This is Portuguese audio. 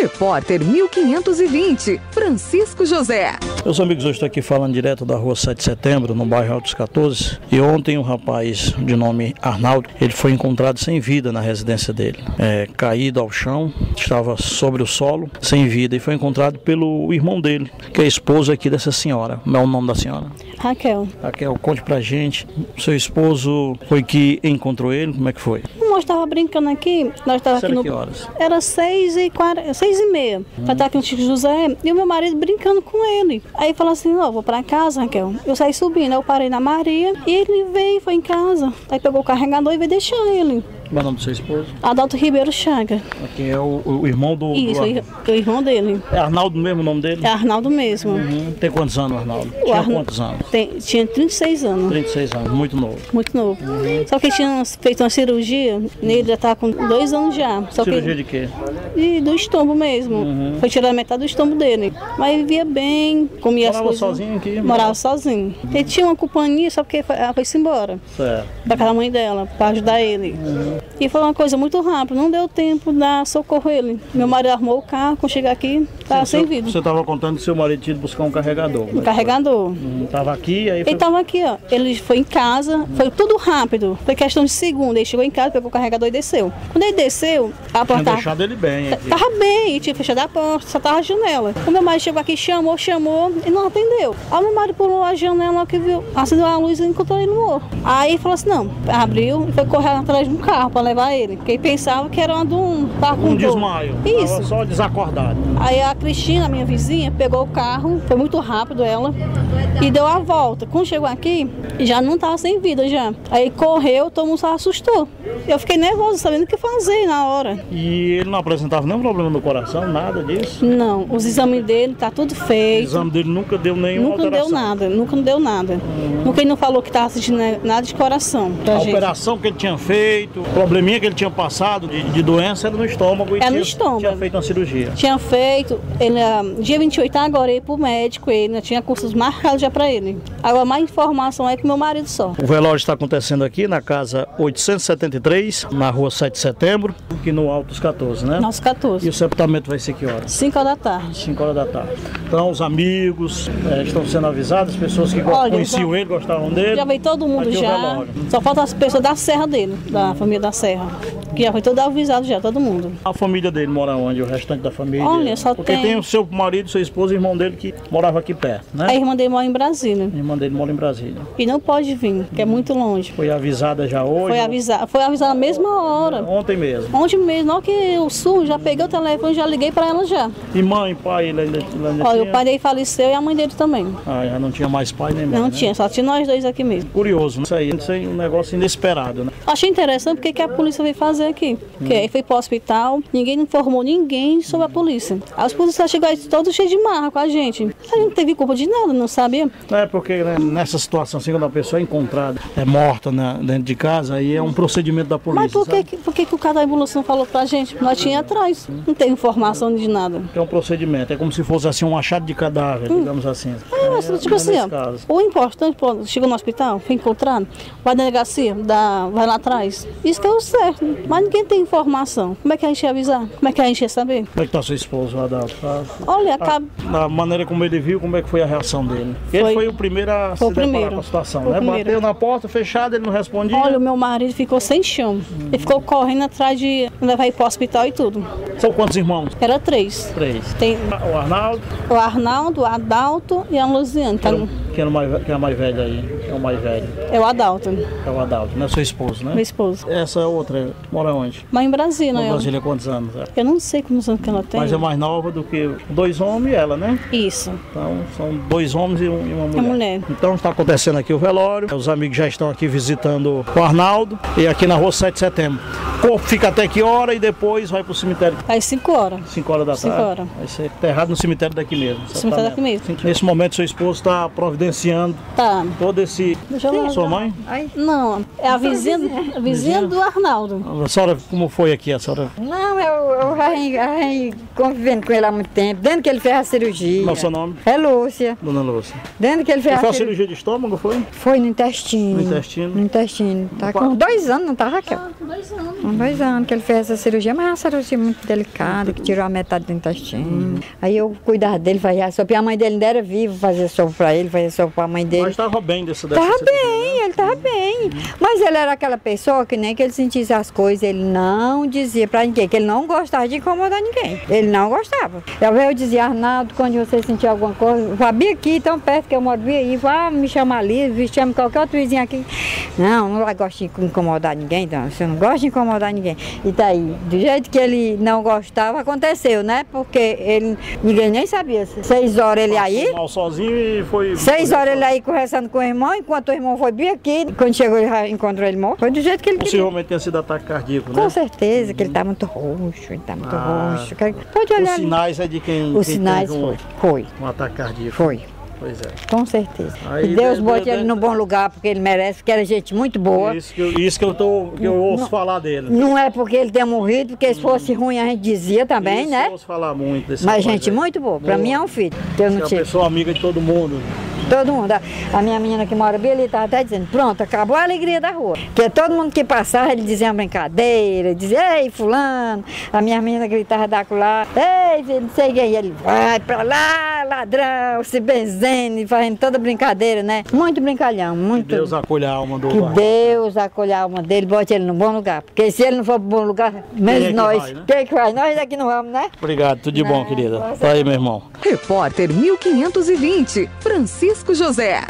Repórter 1520, Francisco José. Meus amigos, hoje estou aqui falando direto da rua 7 de setembro, no bairro Altos 14. E ontem um rapaz de nome Arnaldo, ele foi encontrado sem vida na residência dele. É, caído ao chão, estava sobre o solo, sem vida, e foi encontrado pelo irmão dele, que é esposo aqui dessa senhora. Como é o nome da senhora? Raquel. Raquel, conte pra gente. Seu esposo foi que encontrou ele, como é que foi? Nós estava brincando aqui, nós estava aqui no... que horas? Era seis e, quar... seis e meia. Hum. Nós aqui no Chico José e o meu marido brincando com ele. Aí falou assim, vou pra casa, Raquel. Eu saí subindo, eu parei na Maria e ele veio, foi em casa. Aí pegou o carregador e veio deixar ele. Qual é o nome do seu esposo? Adalto Ribeiro Chaga. Aqui é o, o irmão do. Isso, do o irmão dele. É Arnaldo mesmo o nome dele? É Arnaldo mesmo. Uhum. Tem quantos anos, Arnaldo? O tinha quantos anos? Tem, tinha 36 anos. 36 anos, muito novo. Muito novo. Uhum. Só que tinha feito uma cirurgia, nele já tá com dois anos já. Só cirurgia que... de quê? De, do estômago mesmo. Uhum. Foi tirar metade do estômago dele. Mas vivia bem, comia Morava as coisas. sozinho aqui? Morava sozinho. Ele tinha uma companhia, só porque ela foi-se embora. Certo. Pra casa da mãe dela, pra ajudar ele. E foi uma coisa muito rápido, não deu tempo de dar socorro ele. Meu marido armou o carro, quando chegar aqui, estava sem vida. Você estava contando que seu marido tinha ido buscar um carregador. Um carregador. Estava aqui, aí foi... Ele estava aqui, ó. Ele foi em casa, foi tudo rápido. Foi questão de segundo. Ele chegou em casa, pegou o carregador e desceu. Quando ele desceu, a porta. Tinha deixado ele bem. Aqui. Tava bem, tinha fechado a porta, só tava a janela. Quando meu marido chegou aqui, chamou, chamou, e não atendeu. Aí meu marido pulou a janela que viu, acendeu a luz e encontrou ele morto. Aí falou assim: não, abriu e foi correr atrás de um carro para levar ele. Porque ele pensava que era uma de um. Um desmaio. Isso. Tava só desacordado. Aí a Cristina, minha vizinha, pegou o carro, foi muito rápido ela, e deu a volta. Quando chegou aqui, já não estava sem vida já. Aí correu, todo mundo se assustou. Eu fiquei nervosa, sabendo o que fazer na hora. E ele não apresentava nenhum problema no coração, nada disso? Não, os exames dele tá tudo feito. O exame dele nunca deu nenhuma Nunca alteração. deu nada, nunca deu nada. Hum. Nunca ele não falou que estava sentindo nada de coração. A gente. operação que ele tinha feito, probleminha que ele tinha passado de, de doença era no estômago. E É no tinha, estômago. Tinha feito uma cirurgia. Tinha feito, ele, ah, dia 28 agora, ia pro médico, ele né, tinha cursos marcados já para ele. Agora, mais informação é com meu marido só. O velório está acontecendo aqui na casa 873, na rua 7 de setembro, aqui no Alto dos 14, né? Nosso 14. E o sepultamento vai ser que horas? 5 horas da tarde. 5 horas da tarde. Então, os amigos eh, estão sendo avisados, as pessoas que Olha, conheciam já- ele, gostavam dele. Já veio todo mundo o já. Só falta as pessoas da serra dele, da família da serra. Que já foi todo avisado já, todo mundo. A família dele mora onde? O restante da família? Olha, só Porque tem- tem o seu marido, sua esposa e irmão dele que morava aqui perto, né? A irmã dele mora em Brasília. A irmã dele mora em Brasília. E não pode vir, que é muito longe. Foi avisada já hoje? Foi avisar, foi avisar na mesma hora. Ontem mesmo. Ontem mesmo, na hora que o sul já peguei o telefone, já liguei para ela já. E mãe, pai, ele ainda, ainda Olha, tinha? o pai dele faleceu e a mãe dele também. Ah, já não tinha mais pai nem mãe, Não né? tinha, só tinha nós dois aqui mesmo. Curioso, né? Isso aí, isso aí é um negócio inesperado, né? Achei interessante porque que a polícia veio fazer aqui. Porque aí foi pro hospital, ninguém informou ninguém sobre a polícia. Aí os policiais chegaram aí todos cheios de marra com a gente. A gente não teve culpa de nada, não sabia? É porque né, nessa situação, assim, quando a pessoa é encontrada, é morta né, dentro de casa, aí é um procedimento da polícia, Mas por que, por que, que o cara da evolução falou pra gente? Nós tinha atrás. Não tem informação de nada. É um procedimento, é como se fosse assim um achado de cadáver, digamos assim. É, mas, tipo assim, ó, caso. o importante, pô, chegou no hospital, foi encontrado, vai na delegacia, dá, vai lá atrás. Isso que é o certo. Mas ninguém tem informação. Como é que a gente ia avisar? Como é que a gente ia saber? Como é que tá seu esposo, Adalto? Tá- Olha, acaba. Da maneira como ele viu, como é que foi a reação dele? Ele Foi- foi o primeiro a Foi se primeiro. com a situação, Foi né? primeiro. Bateu na porta, fechada, ele não respondia. Olha, o meu marido ficou sem chão. Ele ficou correndo atrás de levar ele pro hospital e tudo. São quantos irmãos? Era três. Três. Tem O Arnaldo, o Arnaldo, o Adalto e a Luziane. Tá no- que é o mais, ve- que é o mais velho aí. É o mais velho. É o Adalto, É o Adalto, né? Seu esposo, né? meu esposo. Essa outra, mora onde? Mas em Brasília, Em né? Brasília, quantos anos? É? Eu não sei quantos anos que ela tem. Mas é mais nova do que dois homens e ela, né? Isso. Então, são dois homens e, um- e uma mulher. mulher. Então, está acontecendo aqui o velório. Os amigos já estão aqui visitando o Arnaldo. E aqui na rua 7 de setembro. O corpo fica até que hora e depois vai para o cemitério. Às 5 horas. 5 horas da tarde. horas. Vai ser enterrado no cemitério daqui mesmo. Cemitério daqui mesmo. Nesse momento, seu esposo está providenciando Tá. todo esse. Deixa eu sua mãe? Não, é a vizinha, a vizinha do Arnaldo. A senhora, como foi aqui? A senhora Não, eu, eu já convivendo com ele há muito tempo, desde que ele fez a cirurgia. Qual é o seu nome? É Lúcia. Dona Lúcia. Desde que ele fez Ele a fez a cirurgia. de estômago, foi? Foi no intestino. No intestino? No intestino. Tá com dois anos, não tá, Raquel? Com dois anos. Com dois anos que ele fez essa cirurgia, mas é uma cirurgia muito delicada, que tirou a metade do intestino. Aí eu cuidava dele, fazia sopa. E a mãe dele ainda era viva, fazia sopa pra ele, fazia sopa pra mãe dele. Mas estava bem dessa Tava bem, ele tava bem. Mas ele era aquela pessoa que nem que ele sentisse as coisas, ele não dizia pra ninguém, que ele não gostava de incomodar ninguém. Ele não gostava. Eu, eu dizia, Arnaldo, quando você sentir alguma coisa, vá bem aqui, tão perto que eu moro aí, vá me chamar ali, me chama qualquer outro vizinho aqui. Não, não gosto de incomodar ninguém, então, você não gosta de incomodar ninguém. E tá aí, do jeito que ele não gostava, aconteceu, né? Porque ele, ninguém nem sabia. Seis horas ele aí. Mal sozinho e foi. Seis horas ele aí conversando com o irmão, enquanto o irmão foi bem aqui. Quando chegou, já encontrou ele morto. Foi do jeito que ele queria. Possivelmente tenha sido ataque cardíaco, né? Com certeza, que ele tá muito roxo, ele tá muito Ah. roxo. Pode olhar Os ali. sinais é de quem, Os quem sinais um, foi, foi, um ataque cardíaco. foi. Pois é. Com certeza. Aí e Deus de- bote de- ele no bom lugar, porque ele merece, porque era gente muito boa. Isso que eu, isso que eu, tô, que eu ouço falar dele. Não é porque ele tenha morrido, porque se fosse ruim a gente dizia também, isso né? Eu ouço falar muito desse Mas gente aí. muito boa. Pra Boa. mim é um filho. Eu não é uma pessoa amiga de todo mundo. Todo mundo. A- minha menina que mora bem ali estava até dizendo, pronto, acabou a alegria da rua. Porque todo mundo que passava, ele dizia uma brincadeira, dizia, ei, fulano. A minha menina gritava da lá, ei, não sei o que. E ele, vai pra lá, ladrão, se benzendo, e fazendo toda brincadeira, né? Muito brincalhão, muito. Deus acolha a alma do que lar. Deus acolha a alma dele, bote ele no bom lugar. Porque se ele não for pro bom lugar, menos é que nós. vai, né? Quem é que vai? Nós daqui não vamos, né? Obrigado, tudo de bom, Não, querida. você- Tá aí, meu irmão. Repórter 1520, Francisco José.